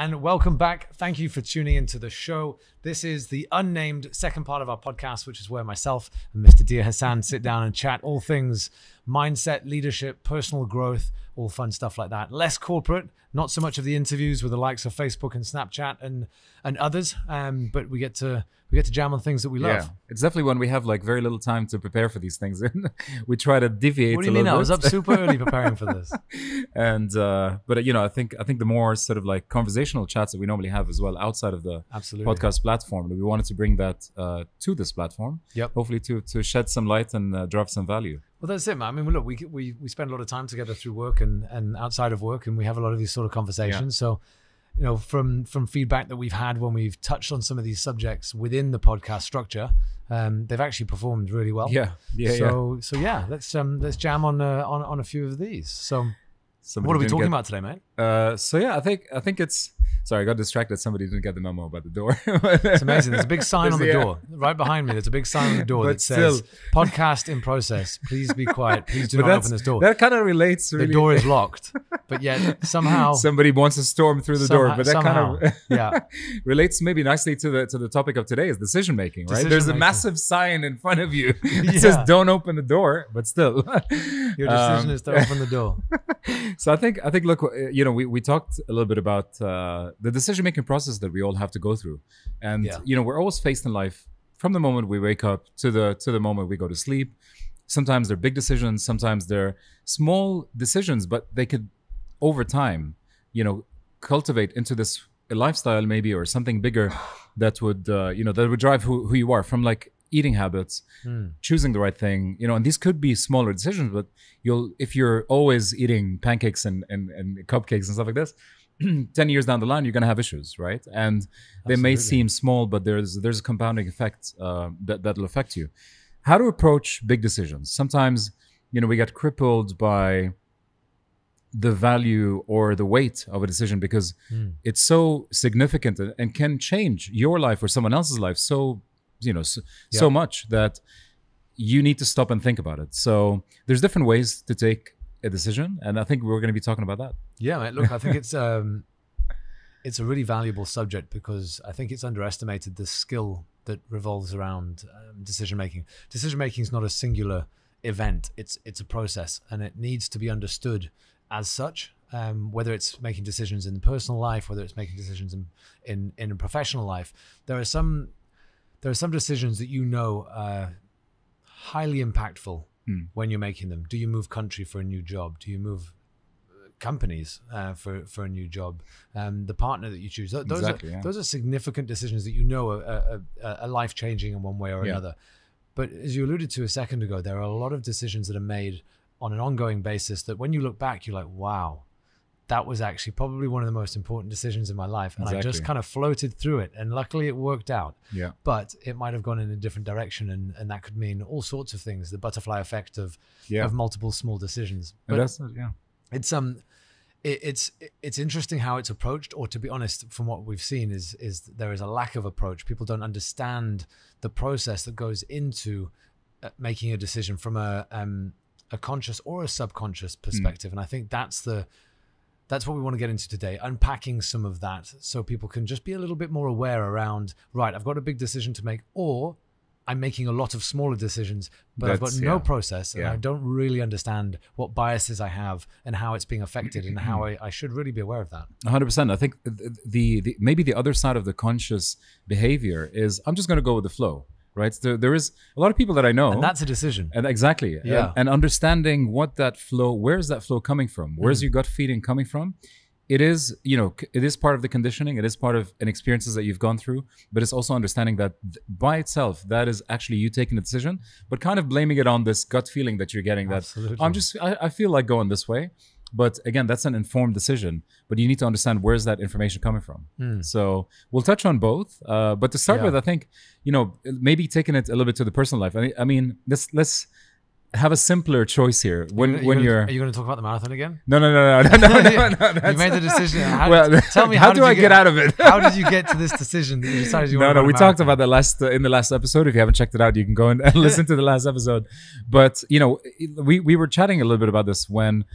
and welcome back. Thank you for tuning into the show. This is the unnamed second part of our podcast, which is where myself and Mr. Dia Hassan sit down and chat all things mindset, leadership, personal growth, all fun stuff like that. Less corporate, not so much of the interviews with the likes of Facebook and Snapchat and and others, um, but we get to we get to jam on things that we love. Yeah, it's definitely when we have like very little time to prepare for these things. we try to deviate. What do you mean? I was up super early preparing for this. and uh, but you know, I think I think the more sort of like conversational chats that we normally have as well outside of the Absolutely. podcast platform, we wanted to bring that uh, to this platform. Yep. Hopefully to to shed some light and uh, drop some value. Well, that's it, man. I mean, look, we we we spend a lot of time together through work and and outside of work, and we have a lot of these sort of conversations. Yeah. So you know from from feedback that we've had when we've touched on some of these subjects within the podcast structure um, they've actually performed really well yeah yeah so yeah. so yeah let's um let's jam on uh, on on a few of these so Somebody what are we talking get, about today mate uh so yeah i think i think it's Sorry, I got distracted. Somebody didn't get the memo about the door. it's amazing. There's a big sign on the yeah. door right behind me. There's a big sign on the door but that says "Podcast in process." Please be quiet. Please do but not open this door. That kind of relates. Really. The door is locked, but yet somehow somebody wants to storm through the somehow, door. But that somehow, kind of yeah relates maybe nicely to the to the topic of today is decision making. Right? Decision There's making. a massive sign in front of you that yeah. says "Don't open the door," but still, your decision um, is to open the door. so I think I think look, you know, we we talked a little bit about uh, the decision making process that we all have to go through and yeah. you know we're always faced in life from the moment we wake up to the to the moment we go to sleep sometimes they're big decisions sometimes they're small decisions but they could over time you know cultivate into this lifestyle maybe or something bigger that would uh, you know that would drive who, who you are from like eating habits mm. choosing the right thing you know and these could be smaller decisions but you'll if you're always eating pancakes and, and, and cupcakes and stuff like this 10 years down the line you're going to have issues right and they Absolutely. may seem small but there's there's a compounding effect uh, that that'll affect you how to approach big decisions sometimes you know we get crippled by the value or the weight of a decision because mm. it's so significant and can change your life or someone else's life so you know so, yeah. so much that you need to stop and think about it so there's different ways to take a decision, and I think we're going to be talking about that. Yeah, mate. Look, I think it's um, it's a really valuable subject because I think it's underestimated the skill that revolves around um, decision making. Decision making is not a singular event; it's it's a process, and it needs to be understood as such. Um, whether it's making decisions in personal life, whether it's making decisions in in, in a professional life, there are some there are some decisions that you know are highly impactful mm. when you're making them. Do you move country for a new job? Do you move uh, companies uh, for for a new job? Um, the partner that you choose. Those exactly, are yeah. those are significant decisions that you know are, are, are life changing in one way or yeah. another. But as you alluded to a second ago, there are a lot of decisions that are made on an ongoing basis that when you look back, you're like, wow, that was actually probably one of the most important decisions in my life. And exactly. I just kind of floated through it. And luckily it worked out. Yeah. But it might have gone in a different direction. And, and that could mean all sorts of things, the butterfly effect of, yeah. of multiple small decisions. But it yeah. It's, um, it, it's, it's interesting how it's approached, or to be honest, from what we've seen is, is there is a lack of approach. People don't understand the process that goes into uh, making a decision from a, um, a conscious or a subconscious perspective. Mm. And I think that's the, that's what we want to get into today unpacking some of that so people can just be a little bit more aware around right i've got a big decision to make or i'm making a lot of smaller decisions but that's, i've got no yeah. process and yeah. i don't really understand what biases i have and how it's being affected and how I, I, should really be aware of that 100% i think the, the maybe the other side of the conscious behavior is i'm just going to go with the flow right? So there is a lot of people that I know, and that's a decision. And exactly, yeah. And, and understanding what that flow, where's that flow coming from? Where's mm. your gut feeling coming from? It is, you know, it is part of the conditioning. It is part of an experiences that you've gone through, but it's also understanding that by itself, that is actually you taking a decision, but kind of blaming it on this gut feeling that you're getting. That Absolutely. I'm just, I, I feel like going this way, but again, that's an informed decision. But you need to understand where's that information coming from. Mm. So we'll touch on both. Uh, but to start Yeah. with, I think you know maybe taking it a little bit to the personal life. I mean, I mean let's let's have a simpler choice here when You- when you're. are you going to talk about the marathon again no, no, no, no, no, no, no, no. you made the decision how, well, tell me how, how, do I you get, out of it? how did you get to this decision that you decided you no, no, we talked about that last uh, in the last episode. If you haven't checked it out, you can go and, and listen to the last episode. But you know, we we were chatting a little bit about this when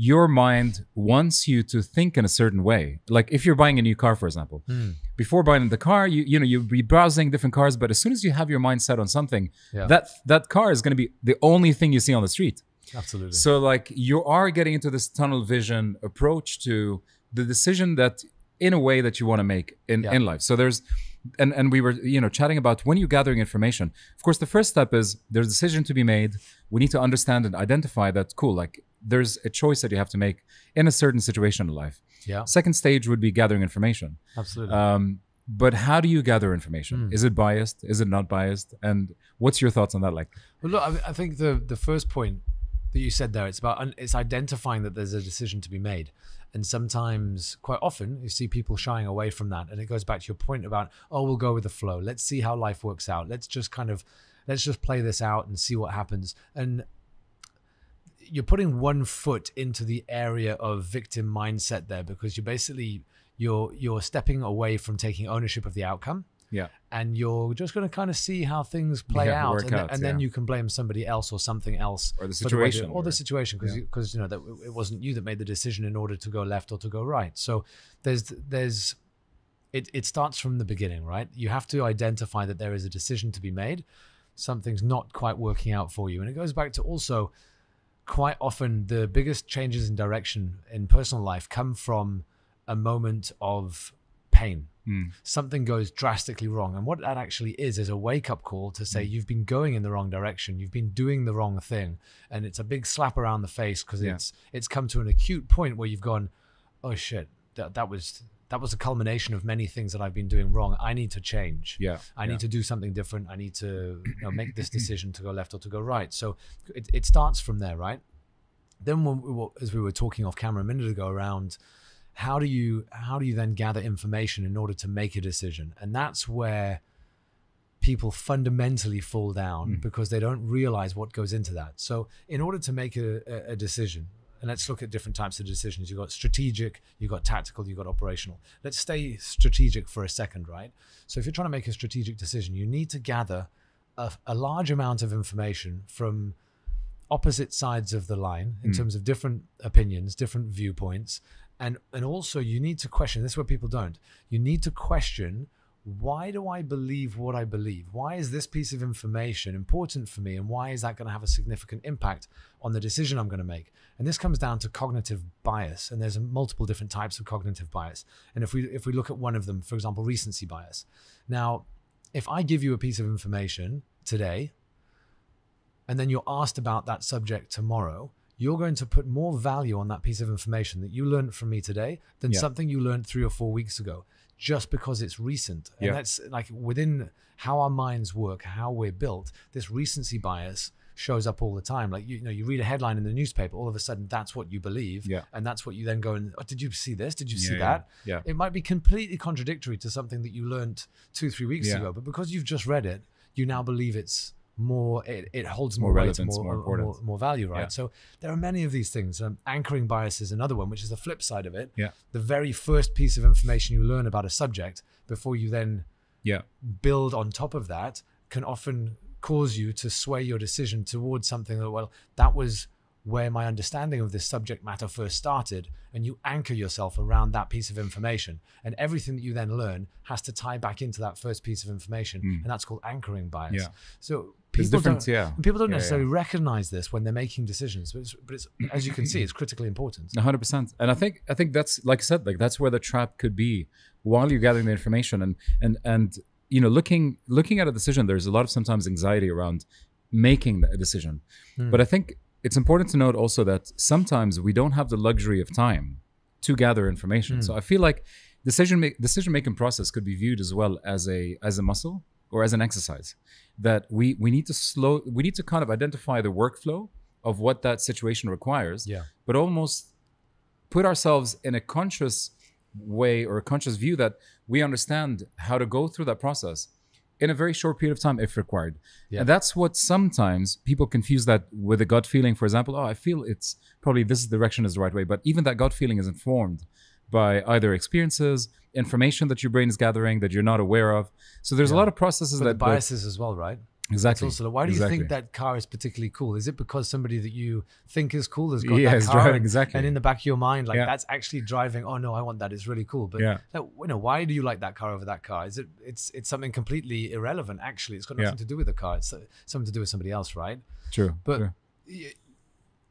your mind wants you to think in a certain way. Like if you're buying a new car, for example, Hmm. before buying the car, you you know you'll be browsing different cars, but as soon as you have your mind set on something, Yeah. that that car is going to be the only thing you see on the street. Absolutely. So like you are getting into this tunnel vision approach to the decision that in a way that you want to make in, Yeah. in life. So there's and and we were you know chatting about when you're gathering information. Of course, the first step is there's a decision to be made. We need to understand and identify that cool like there's a choice that you have to make in a certain situation in life. yeah. Second stage would be gathering information. Absolutely. Um, but how do you gather information? Hmm. Is it biased? Is it not biased? And what's your thoughts on that? Like, Well, look, I, I think the the first point that you said there, it's about it's identifying that there's a decision to be made, and sometimes, quite often, you see people shying away from that, and it goes back to your point about, oh, we'll go with the flow. Let's see how life works out. Let's just kind of, let's just play this out and see what happens. And you're putting one foot into the area of victim mindset there because you're basically you're you're stepping away from taking ownership of the outcome yeah, and you're just going to kind of see how things play Yeah, out, and, then- out, and then you can blame somebody else or something else Or the for way that- situation, or the situation because yeah. because you know that it wasn't you that made the decision in order to go left or to go right. So there's there's it it starts from the beginning, right? You have to identify that there is a decision to be made. Something's not quite working out for you, and it goes back to also quite often the biggest changes in direction in personal life come from a moment of pain Mm. something goes drastically wrong. And what that actually is is a wake up call to say you've been going in the wrong direction, you've been doing the wrong thing, and it's a big slap around the face because Yeah. it's it's come to an acute point where you've gone, oh shit, that that was that was a culmination of many things that I've been doing wrong. I need to change. yeah. I yeah. need to do something different. I need to you know, make this decision to go left or to go right. So it, it starts from there, right? Then, when we were, as we were talking off camera a minute ago, around how do you how do you then gather information in order to make a decision, and that's where people fundamentally fall down Mm. because they don't realize what goes into that. So, in order to make a, a, a decision, and let's look at different types of decisions. You've got strategic, you've got tactical, you've got operational. Let's stay strategic for a second, right? So, if you're trying to make a strategic decision, you need to gather a, a large amount of information from opposite sides of the line in Mm. terms of different opinions, different viewpoints, and and also you need to question. This is what people don't. You need to question why do I believe what I believe? Why is this piece of information important for me, and why is that going to have a significant impact on the decision I'm going to make? And this comes down to cognitive bias, and there's multiple different types of cognitive bias. And if we if we look at one of them, for example, recency bias. Now, if I give you a piece of information today and then you're asked about that subject tomorrow, you're going to put more value on that piece of information that you learned from me today than Yeah. something you learned three or four weeks ago, just because it's recent. And Yeah. that's like within how our minds work, how we're built, this recency bias shows up all the time. Like you, you know, you read a headline in the newspaper, all of a sudden that's what you believe. Yeah. And that's what you then go and oh, did you see this? Did you see Yeah, that? Yeah. It might be completely contradictory to something that you learned two, three weeks Yeah. ago, but because you've just read it, you now believe it's more. It, it holds More more, weight, more more, more, more value, right? Yeah. So there are many of these things. Um, anchoring bias is another one, which is the flip side of it. Yeah. The very first piece of information you learn about a subject before you then Yeah. build on top of that can often cause you to sway your decision towards something that well that was where my understanding of this subject matter first started and you anchor yourself around that piece of information and everything that you then learn has to tie back into that first piece of information and that's called anchoring bias. Yeah. so people don't, yeah. people don't Yeah, yeah. necessarily recognize this when they're making decisions but it's, but it's as you can see it's critically important hundred percent. And I think I think that's like I said, like that's where the trap could be while you're gathering the information and and and you know looking looking at a decision. There's a lot of sometimes anxiety around making a decision, Hmm. but I think it's important to note also that sometimes we don't have the luxury of time to gather information. Hmm. So I feel like decision make, decision making process could be viewed as well as a as a muscle or as an exercise that we we need to slow we need to kind of identify the workflow of what that situation requires yeah but almost put ourselves in a conscious way or a conscious view that we understand how to go through that process in a very short period of time if required. Yeah. And that's what sometimes people confuse that with a gut feeling. For example, oh, I feel it's probably this direction is the right way. But even that gut feeling is informed by either experiences, information that your brain is gathering that you're not aware of. So there's a lot of processes but that that- biases as well right Exactly. Why do exactly. you think that car is particularly cool? Is it because somebody that you think is cool has got yeah, that car? driving, and, exactly. and in the back of your mind, like Yeah. that's actually driving. Oh no, I want that. It's really cool. But Yeah. like, you know, why do you like that car over that car? Is it? It's it's something completely irrelevant. Actually, it's got Yeah. nothing to do with the car. It's something to do with somebody else, right? True. But true.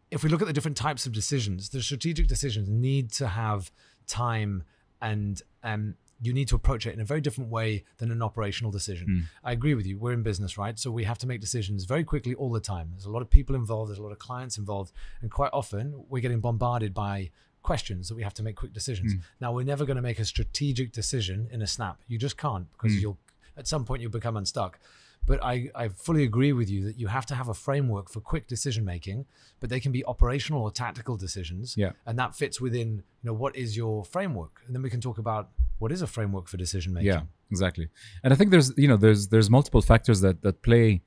if we look at the different types of decisions, the strategic decisions need to have time and um, you need to approach it in a very different way than an operational decision. Hmm. I agree with you. We're in business, right? So we have to make decisions very quickly all the time. There's a lot of people involved, there's a lot of clients involved, and quite often we're getting bombarded by questions that we have to make quick decisions. Hmm. Now, we're never going to make a strategic decision in a snap. You just can't because hmm. you'll at some point you'll become unstuck. But I, I fully agree with you that you have to have a framework for quick decision making, but they can be operational or tactical decisions. Yeah. And that fits within, you know, what is your framework? And then we can talk about what is a framework for decision making. Yeah, exactly. And I think there's you know there's there's multiple factors that that play,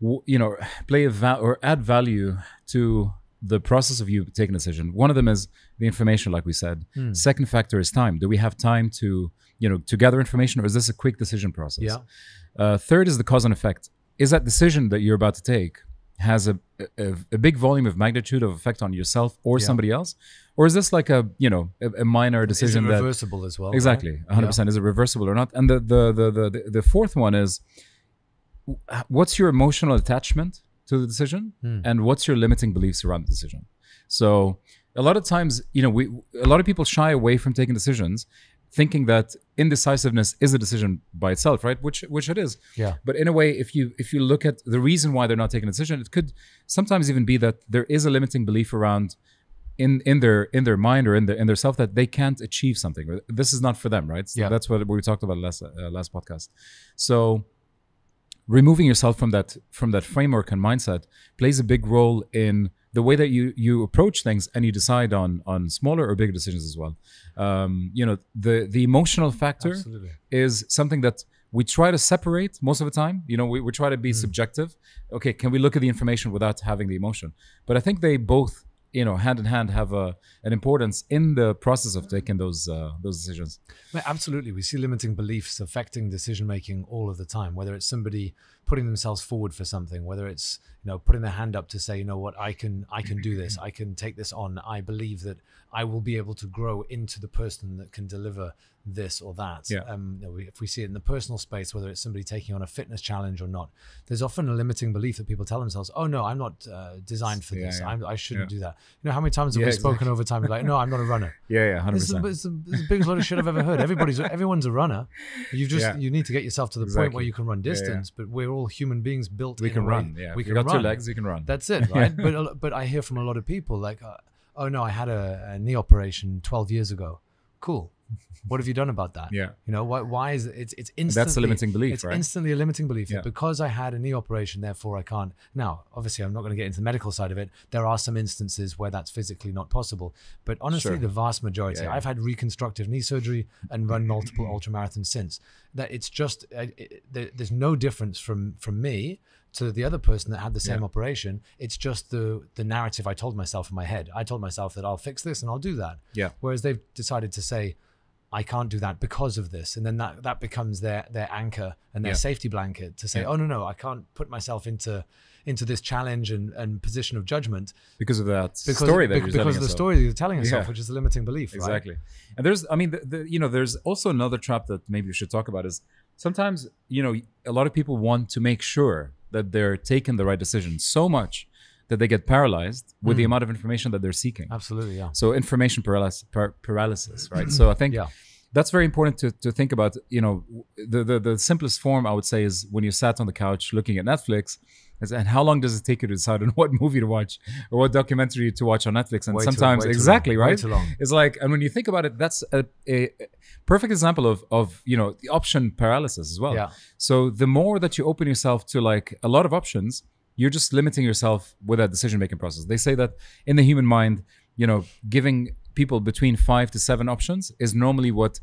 you know, play a val- or add value to the process of you taking a decision. One of them is the information, like we said. Hmm. Second factor is time. Do we have time to you know to gather information, or is this a quick decision process? Yeah. Uh, third is the cause and effect. Is that decision that you're about to take has a, a, a big volume of magnitude of effect on yourself or Yeah. somebody else, or is this like a you know a, a minor Is it decision that reversible as well? right? Exactly, 100%. Is it reversible or not? And the, the, the, the, the fourth one is what's your emotional attachment to the decision Hmm. and what's your limiting beliefs around the decision? So a lot of times, you know, we, a lot of people shy away from taking decisions thinking that indecisiveness is a decision by itself, right? Which, which it is. Yeah. But in a way, if you if you look at the reason why they're not taking a decision, it could sometimes even be that there is a limiting belief around in in their in their mind or in their in their self that they can't achieve something. This is not for them, right? So Yeah. That's what we talked about last uh, last podcast. So removing yourself from that from that framework and mindset plays a big role in the way that you you approach things and you decide on on smaller or bigger decisions as well. Um, you know, the the emotional factor Absolutely. is something that we try to separate most of the time. You know, we, we try to be subjective. Okay, can we look at the information without having the emotion? But I think they both, you know, hand in hand have a, an importance in the process of taking those uh, those decisions. Absolutely. We see limiting beliefs affecting decision making all of the time, whether it's somebody putting themselves forward for something, whether it's, you know, putting their hand up to say, you know what, I can I can do this. I can take this on. I believe that I will be able to grow into the person that can deliver this or that. Yeah. Um, you know, we, if we see it in the personal space, whether it's somebody taking on a fitness challenge or not, there's often a limiting belief that people tell themselves, "Oh no, I'm not uh, designed for Yeah, this. yeah. I'm, I shouldn't do that." You know, how many times have we spoken over time? Like, no, I'm not a runner. Yeah, yeah, hundred This is, percent. it's, the, biggest load of shit I've ever heard. Everybody's everyone's a runner. You just you need to get yourself to the point where you can run distance. But we're all human beings built. We can run. Yeah, we if can you got run. two legs, you can run. That's it, right? but but I hear from a lot of people like, uh, oh no, I had a, a knee operation 12 years ago. Cool. What have you done about that? Yeah. You know why? Why is it? It's it's instantly. That's a limiting belief, It's right? instantly a limiting belief. Yeah. Because I had a knee operation, therefore I can't. Now, obviously, I'm not going to get into the medical side of it. There are some instances where that's physically not possible. But honestly, Sure. the vast majority. Yeah, yeah. I've had reconstructive knee surgery and run multiple ultramarathons since. That it's just uh, it, there, there's no difference from from me to the other person that had the same Yeah. operation. It's just the the narrative I told myself in my head. I told myself that I'll fix this and I'll do that. Yeah. Whereas they've decided to say, I can't do that because of this, and then that that becomes their their anchor and their Yeah. safety blanket to say, Yeah. oh no no, I can't put myself into into this challenge and, and position of judgment because of that because story that because of the yourself. story that you're telling yourself, Yeah. which is a limiting belief. right? exactly and there's i mean the, the, you know there's also another trap that maybe we should talk about is sometimes you know a lot of people want to make sure that they're taking the right decision so much that they get paralyzed with the Mm. amount of information that they're seeking Absolutely, yeah. so information paralysis, par- paralysis right so i think Yeah. that's very important to, to think about you know the, the the simplest form i would say is when you sat on the couch looking at netflix is- and how long does it take you to decide on what movie to watch or what documentary to watch on netflix and Way sometimes too exactly right it's like and when you think about it that's a, a perfect example of of you know the option paralysis as well Yeah. so the more that you open yourself to like a lot of options you're just limiting yourself with that decision making process they say that in the human mind you know giving people between five to seven options is normally what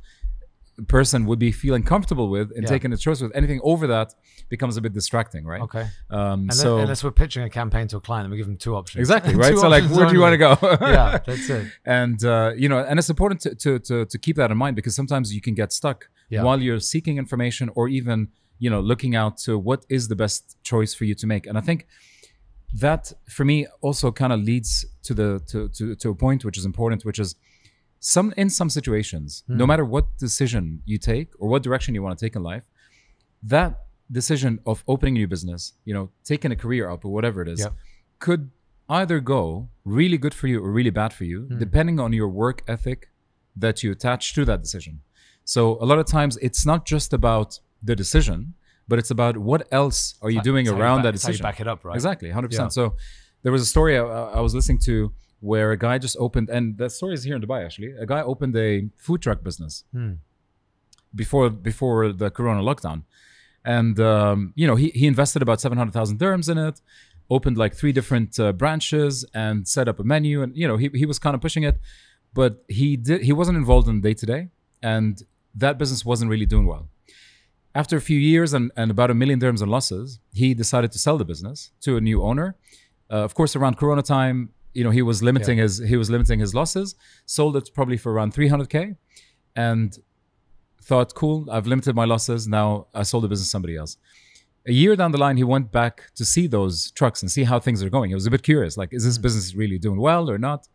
a person would be feeling comfortable with and Yeah. taking a choice with anything over that becomes a bit distracting right Okay. um And so unless we're pitching a campaign to a client and we give them two options. exactly right so like where do you want to go yeah, that's it. and uh, you know and it's important to, to to to keep that in mind because sometimes you can get stuck Yeah. while you're seeking information or even you know looking out to what is the best choice for you to make and i think that for me also kind of leads to the to, to to a point which is important which is some in some situations mm. no matter what decision you take or what direction you want to take in life that decision of opening a new business you know taking a career up or whatever it is could either go really good for you or really bad for you mm. depending on your work ethic that you attach to that decision so a lot of times it's not just about the decision but it's about what else are you doing around back, that decision. back it up, right? Exactly, hundred yeah. percent. So there was a story I, I, was listening to where a guy just opened, and that story is here in Dubai actually. A guy opened a food truck business hmm. before before the Corona lockdown, and um, you know he he invested about seven hundred thousand dirhams in it, opened like three different uh, branches, and set up a menu, and you know he he was kind of pushing it, but he did he wasn't involved in day to day, and that business wasn't really doing well after a few years and, and about a million dirhams in losses, he decided to sell the business to a new owner. Uh, of course, around Corona time, you know, he was limiting yeah. his he was limiting his losses. Sold it probably for around 300k, and thought, cool, I've limited my losses. Now I sold the business to somebody else. A year down the line, he went back to see those trucks and see how things are going. He was a bit curious, like, is this mm. business really doing well or not?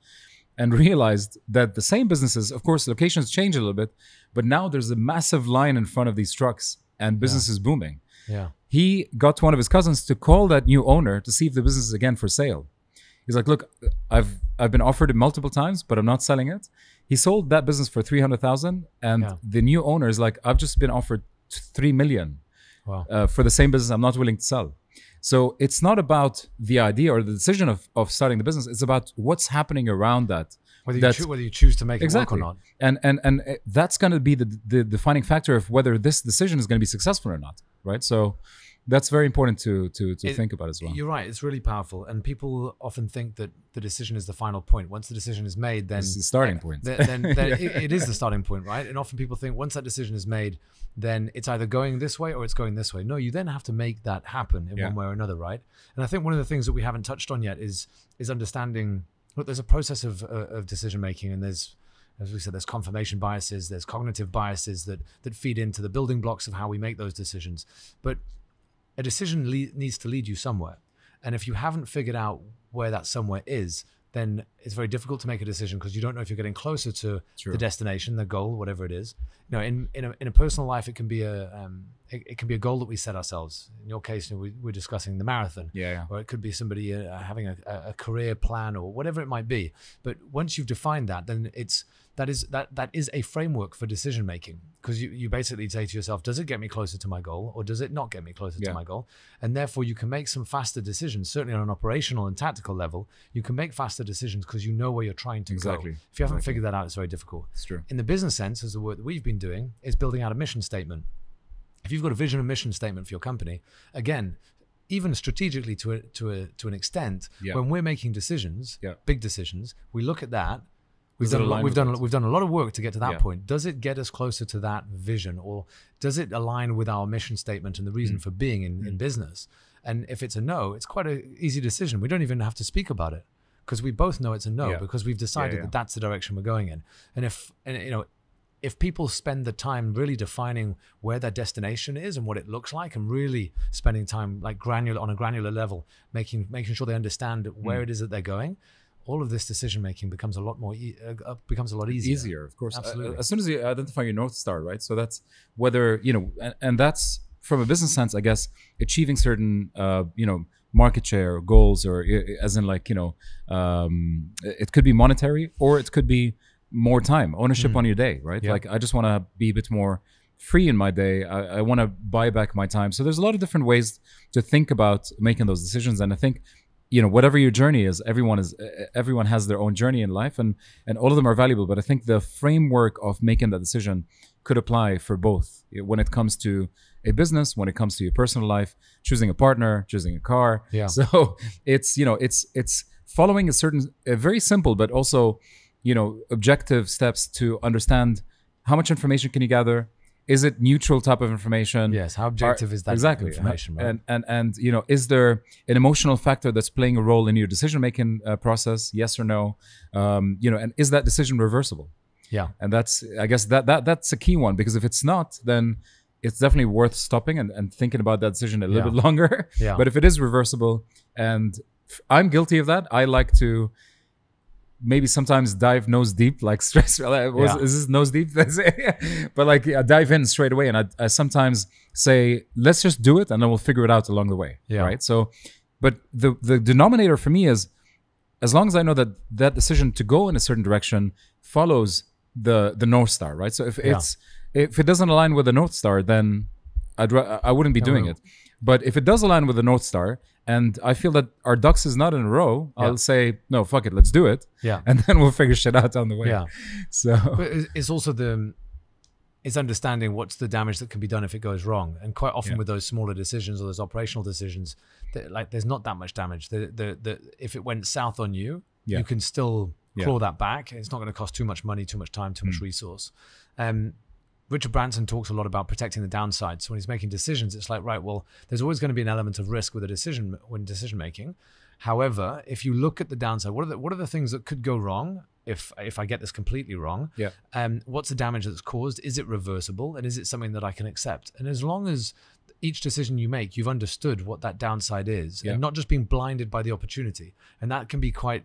And realized that the same businesses, of course, locations change a little bit, but now there's a massive line in front of these trucks and business yeah. is booming. Yeah. He got one of his cousins to call that new owner to see if the business is again for sale. He's like, "Look, I've I've been offered it multiple times, but I'm not selling it." He sold that business for 300,000 and yeah. the new owner is like, "I've just been offered 3 million wow. uh, for the same business I'm not willing to sell." So it's not about the idea or the decision of, of starting the business. It's about what's happening around that whether you, cho- whether you choose to make exactly. it work or not. And and and uh, that's going to be the, the defining factor of whether this decision is going to be successful or not, right? So that's very important to to to it, think about as well. You're right; it's really powerful, and people often think that the decision is the final point. Once the decision is made, then it's the starting point. Then, then, then yeah. it, it is the starting point, right? And often people think once that decision is made, then it's either going this way or it's going this way. No, you then have to make that happen in yeah. one way or another, right? And I think one of the things that we haven't touched on yet is is understanding look, there's a process of, uh, of decision making, and there's, as we said, there's confirmation biases, there's cognitive biases that that feed into the building blocks of how we make those decisions. But a decision le- needs to lead you somewhere, and if you haven't figured out where that somewhere is, then it's very difficult to make a decision because you don't know if you're getting closer to True. the destination, the goal, whatever it is. You know, in in a, in a personal life, it can be a um, it, it, can be a goal that we set ourselves. In your case, you know, we, are discussing the marathon, yeah, yeah, or it could be somebody uh, having a, a career plan or whatever it might be. But once you've defined that, then it's that is that that is a framework for decision making because you, you basically say to yourself does it get me closer to my goal or does it not get me closer yeah. to my goal and therefore you can make some faster decisions certainly on an operational and tactical level you can make faster decisions because you know where you're trying to exactly. go if you haven't exactly. figured that out it's very difficult it's true in the business sense as the work that we've been doing is building out a mission statement if you've got a vision and mission statement for your company again even strategically to a, to a to an extent yeah. when we're making decisions yeah. big decisions we look at that We've done, lot, we've done we've done a lot of work to get to that yeah. point. Does it get us closer to that vision, or does it align with our mission statement and the reason mm. for being in, mm. in business? And if it's a no, it's quite an easy decision. We don't even have to speak about it because we both know it's a no yeah. because we've decided yeah, that that's the direction we're going in. And if and you know if people spend the time really defining where their destination is and what it looks like and really spending time like granular on a granular level making making sure they understand where mm. it is that they're going all of this decision making becomes a lot more e- uh, uh, becomes a lot easier. Easier, of course. Absolutely. Uh, as soon as you identify your north star, right? So that's whether you know, and, and that's from a business sense, I guess, achieving certain uh, you know market share goals, or as in like you know, um, it could be monetary, or it could be more time, ownership mm. on your day, right? Yeah. Like I just want to be a bit more free in my day. I, I want to buy back my time. So there's a lot of different ways to think about making those decisions, and I think you know whatever your journey is everyone is everyone has their own journey in life and and all of them are valuable but i think the framework of making that decision could apply for both when it comes to a business when it comes to your personal life choosing a partner choosing a car yeah so it's you know it's it's following a certain a very simple but also you know objective steps to understand how much information can you gather is it neutral type of information yes how objective Are, is that exactly information right? and and and you know is there an emotional factor that's playing a role in your decision making uh, process yes or no um, you know and is that decision reversible yeah and that's i guess that that that's a key one because if it's not then it's definitely worth stopping and, and thinking about that decision a little Yeah. bit longer. Yeah. But if it is reversible, and I'm guilty of that, I like to maybe sometimes dive nose deep, like stress. like, was, Yeah. Is this nose deep? but like I dive in straight away, and I, I sometimes say, let's just do it, and then we'll figure it out along the way. Yeah. Right. So, but the the denominator for me is as long as I know that that decision to go in a certain direction follows the the north star, right? So if Yeah. it's if it doesn't align with the north star, then I'd I wouldn't be doing it. But if it does align with the north star, and I feel that our ducks is not in a row, Yeah. I'll say no, fuck it, let's do it, Yeah. and then we'll figure shit out on the way. Yeah. So But it's- also the it's understanding what's the damage that can be done if it goes wrong. And quite often Yeah. with those smaller decisions or those operational decisions, that, like there's not that much damage. The, the the if it went south on you, Yeah. you can still Yeah. claw that back. It's not going to cost too much money, too much time, too much Mm. resource. Um, Richard Branson talks a lot about protecting the downside. So when he's making decisions, it's like, right, well, there's always going to be an element of risk with a decision when decision making. However, if you look at the downside, what are the what are the things that could go wrong if if I get this completely wrong? Yeah. Um, what's the damage that's caused? Is it reversible? And is it something that I can accept? And as long as each decision you make, you've understood what that downside is, Yeah. and not just being blinded by the opportunity. And that can be quite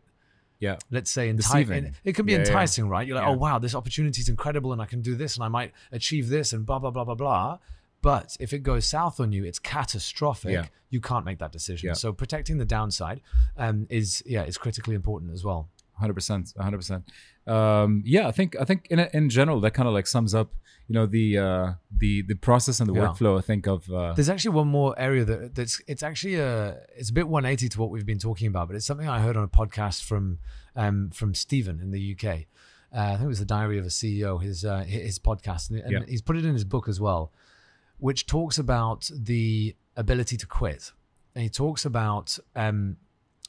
yeah, let's say enticing. It can be Yeah, yeah. enticing, right? You're like, Yeah. oh wow, this opportunity is incredible, and I can do this, and I might achieve this, and blah blah blah blah blah. But if it goes south on you, it's catastrophic. Yeah. You can't make that decision. Yeah. So protecting the downside um, is yeah is critically important as well. Hundred percent, hundred percent. Um, yeah, I think I think in in general that kind of like sums up, you know, the uh, the the process and the Yeah. workflow. I think of uh, There's actually one more area that that's it's actually a it's a bit 180 to what we've been talking about, but it's something I heard on a podcast from um, from Stephen in the UK. Uh, I think it was the Diary of a CEO, his uh, his podcast, and, and Yeah. he's put it in his book as well, which talks about the ability to quit, and he talks about um,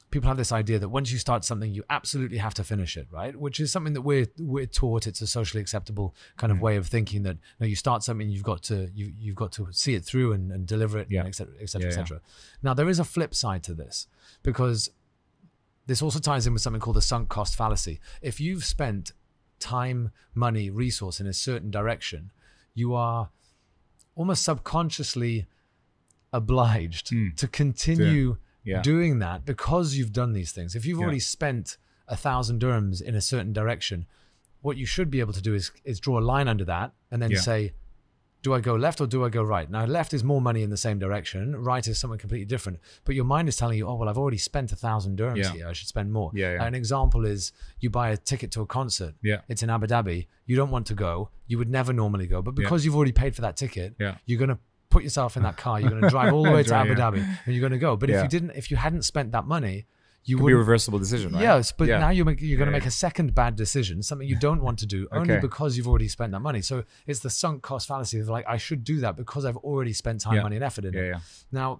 people have this idea that once you start something, you absolutely have to finish it, right? Which is something that we're we're taught. It's a socially acceptable kind of way of thinking that you, know, you start something, you've got to you you've got to see it through and, and deliver it, Yeah. and et cetera, et cetera, Yeah, et yeah. cetera. Now there is a flip side to this because this also ties in with something called the sunk cost fallacy. If you've spent time, money, resource in a certain direction, you are almost subconsciously obliged Mm. to continue yeah, doing that because you've done these things. If you've Yeah. already spent a thousand dirhams in a certain direction, what you should be able to do is is draw a line under that and then Yeah. say, do I go left or do I go right? Now, left is more money in the same direction. Right is something completely different. But your mind is telling you, oh well, I've already spent a thousand dirhams Yeah. here. I should spend more. Yeah, yeah. An example is you buy a ticket to a concert. Yeah. It's in Abu Dhabi. You don't want to go. You would never normally go, but Yeah. because you've already paid for that ticket, Yeah. you're gonna put yourself in that car. You're gonna drive all the way to Abu. Dhabi, and you're gonna go. But if you didn't, if you hadn't spent that money, you could be a reversible decision, right? Yes, but Yeah. now you're make, you're going to Yeah, make a second bad decision, something you don't want to do, only Okay. because you've already spent that money. So it's the sunk cost fallacy of like I should do that because I've already spent time, Yeah. money, and effort in yeah, it. yeah, Now,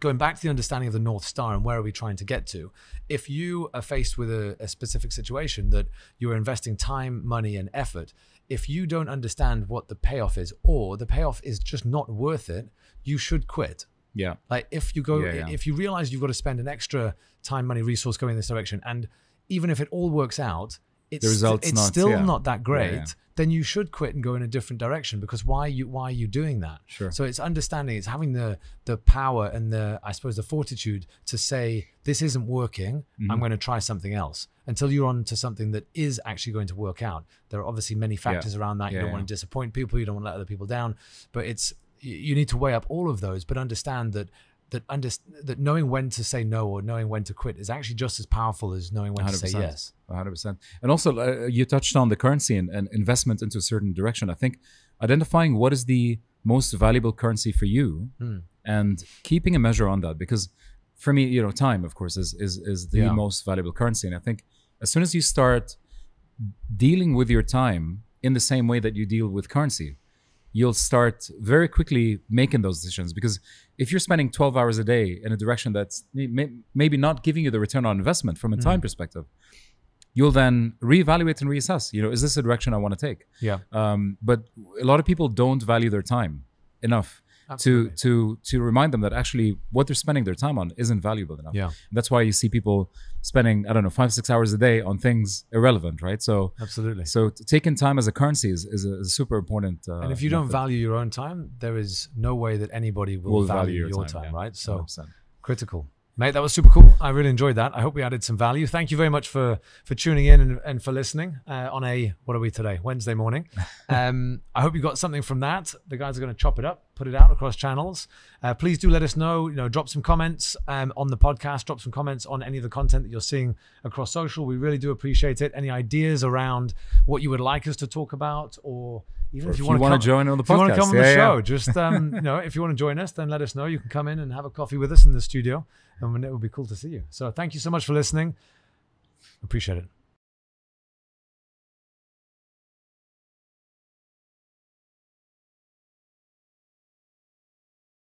going back to the understanding of the North Star and where are we trying to get to, if you are faced with a, a specific situation that you're investing time, money, and effort, if you don't understand what the payoff is, or the payoff is just not worth it, you should quit. yeah, Like if you go, Yeah, yeah. if you realize you've got to spend an extra time, money, resource going in this direction, and even if it all works out, it's, The result's it's not- still yeah. not that great. yeah. Then you should quit and go in a different direction because why you why are you doing that? Sure. So it's understanding, it's having the the power and the I suppose the fortitude to say this isn't working. Mm-hmm. I'm going to try something else until you're on to something that is actually going to work out. There are obviously many factors around that. You don't yeah. want to disappoint people. You don't want to let other people down. But it's you need to weigh up all of those, but understand that that under, that knowing when to say no or knowing when to quit is actually just as powerful as knowing when to say yes. 100%. And also, uh, you touched on the currency and, and investment into a certain direction. I think identifying what is the most valuable currency for you Hmm. and keeping a measure on that because for me you know time of course is is, is the Yeah. most valuable currency and i think as soon as you start dealing with your time in the same way that you deal with currency you'll start very quickly making those decisions because if you're spending 12 hours a day in a direction that's may- may- maybe not giving you the return on investment from a time perspective you'll then reevaluate and reassess you know is this a direction i want to take Yeah. um, but a lot of people don't value their time enough Absolutely. to to to remind them that actually what they're spending their time on isn't valuable enough. Yeah. That's why you see people spending I don't know five six hours a day on things irrelevant, right? So absolutely. So taking time as a currency is is a, is a super important. Uh, and if you method. don't value your own time, there is no way that anybody will, will value, value, your, your time, time yeah. right? So 100%. critical. Mate, that was super cool. I really enjoyed that. I hope we added some value. Thank you very much for for tuning in and, and for listening uh, on a what are we today? Wednesday morning. Um, I hope you got something from that. The guys are going to chop it up, put it out across channels. Uh, please do let us know. You know, drop some comments um, on the podcast. Drop some comments on any of the content that you're seeing across social. We really do appreciate it. Any ideas around what you would like us to talk about, or even if you, want to join on the podcast, if you want to come on yeah, the show, yeah. just um, you know, if you want to join us, then let us know. You can come in and have a coffee with us in the studio, and it would be cool to see you. So thank you so much for listening. Appreciate it.